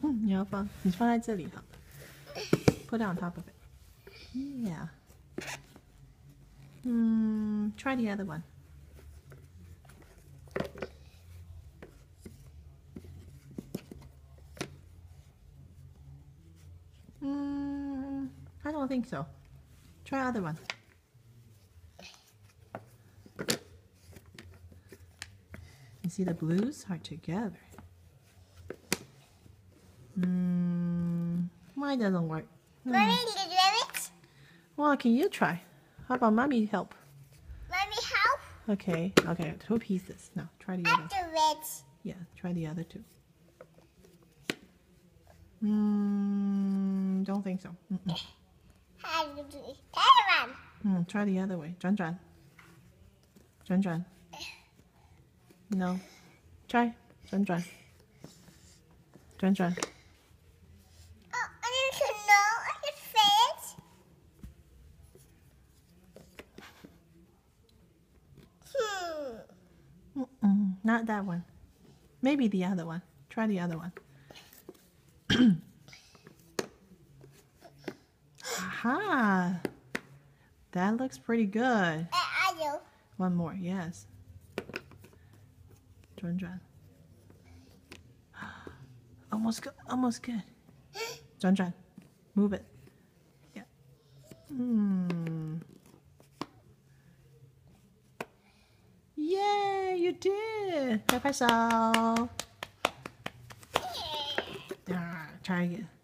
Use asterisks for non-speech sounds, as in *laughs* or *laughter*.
*laughs* 你要放，你放在这里好了。Put it on top of it. Yeah. Hmm. Try the other one. Hmm. I don't think so. Try other one. You see the blues are together. Mm, mine doesn't work. Hmm. Mommy, can you do it? Well, can you try? How about mommy help? Mommy help? Okay, okay, two pieces. No, try the After other. It. Yeah, try the other two. Mm, don't think so. Mm -mm. Mm, try the other way. John John. John John. No. Try. John John. John John. Not that one. Maybe the other one. Try the other one. Aha! That looks pretty good. One more, yes. Drum, *gasps* drum. Almost good. Almost good. Drum, drum. Move it. Yeah. Hmm. Yay, you did! 拍拍手. Ah, try again.